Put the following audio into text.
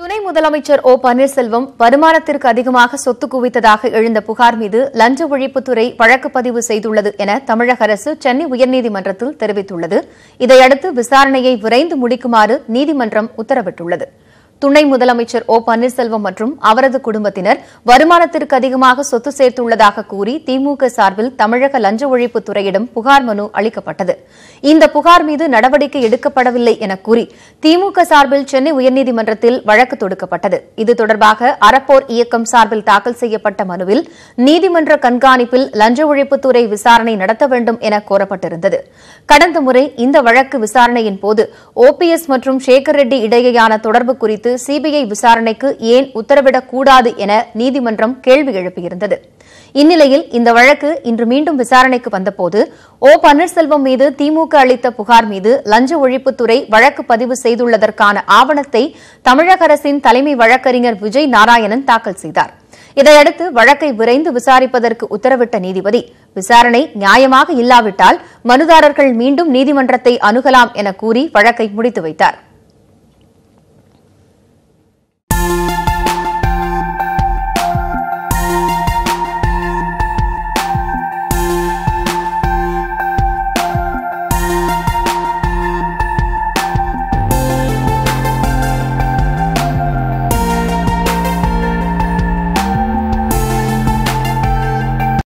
துணை முதலமைச்சர் ஓ பன்னீர்செல்வம் வருமானத்திற்கு அதிகமாக சொத்து குவித்ததாக எழுந்த புகார் மீது லஞ்ச ஒழிப்புத்துறை வழக்கு பதிவு செய்துள்ளது என தமிழக அரசு சென்னை உயர்நீதிமன்றத்தில் தெரிவித்துள்ளது. இதையடுத்து விசாரணையை விரைந்து முடிக்குமாறு நீதிமன்றம் உத்தரவிட்டுள்ளது. துணை முதலமைச்சர் ஓ பன்னீர்செல்வம் மற்றும் அவரது குடும்பத்தினர் வருமானத்திற்கு அதிகமாக சொத்து சேர்த்துள்ளதாக கூறி திமுக சார்பில் தமிழக லஞ்ச ஒழிப்புத்துறையிடம் புகார் மனு அளிக்கப்பட்டது. இந்த புகார் மீது நடவடிக்கை எடுக்கப்படவில்லை என கூறி திமுக சார்பில் சென்னை உயர்நீதிமன்றத்தில் வழக்கு தொடுக்கப்பட்டது. இது தொடர்பாக அறப்போர் இயக்கம் சார்பில் தாக்கல் செய்யப்பட்ட மனுவில் நீதிமன்ற கண்காணிப்பில் லஞ்ச ஒழிப்புத்துறை விசாரணை நடத்த வேண்டும் என கோரப்பட்டிருந்தது. கடந்த முறை இந்த வழக்கு விசாரணையின் போது ஓபிஎஸ் மற்றும் சேகர் ரெட்டி இடையேயான தொடர்பு குறித்து குறித்து சிபிஐ விசாரணைக்கு ஏன் உத்தரவிடக்கூடாது என நீதிமன்றம் கேள்வி எழுப்பியிருந்தது. இந்நிலையில் இந்த வழக்கு இன்று மீண்டும் விசாரணைக்கு வந்தபோது ஓ பன்னீர்செல்வம் மீது திமுக அளித்த புகார் மீது லஞ்ச ஒழிப்புத்துறை வழக்கு பதிவு செய்துள்ளதற்கான ஆவணத்தை தமிழக அரசின் தலைமை வழக்கறிஞர் விஜய் நாராயணன் தாக்கல் செய்தார். இதையடுத்து வழக்கை விரைந்து விசாரிப்பதற்கு உத்தரவிட்ட நீதிபதி விசாரணை நியாயமாக இல்லாவிட்டால் மனுதாரர்கள் மீண்டும் நீதிமன்றத்தை அணுகலாம் என கூறி வழக்கை முடித்து வைத்தாா்